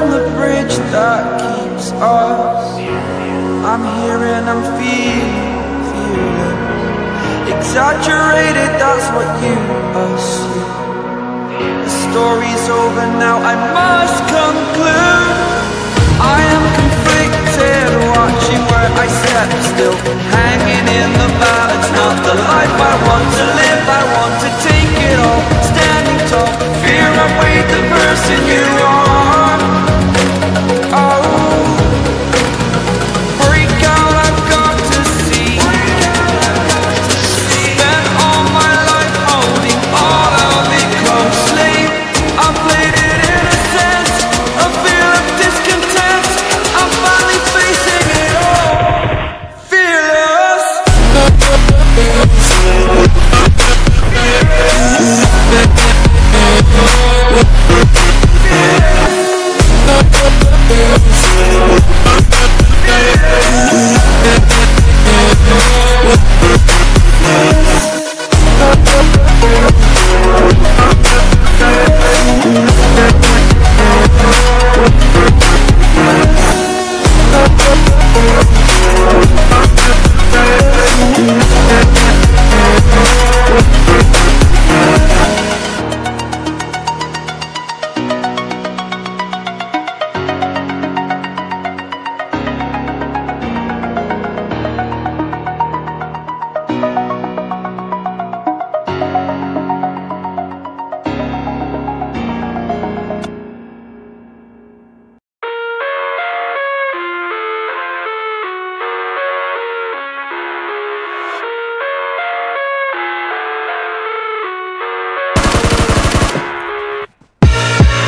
I'm the bridge that keeps us I'm here and I'm feeling, feeling exaggerated. That's what you assume. The story's over now. I must conclude. Conflicted,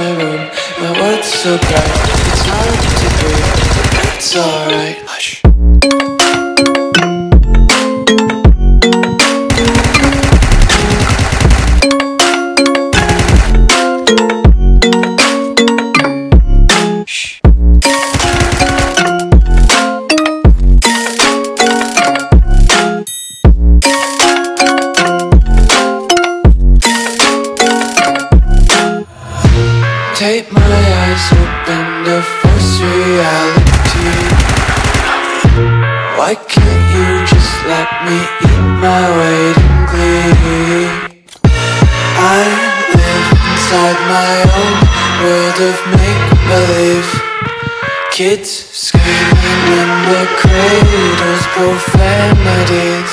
my room. My world's so bright, it's hard to breathe. It's alright, hush reality. Why can't you just let me eat my weight in glee? I live inside my own world of make-believe. Kids screaming in the cradles, profanities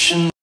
attention.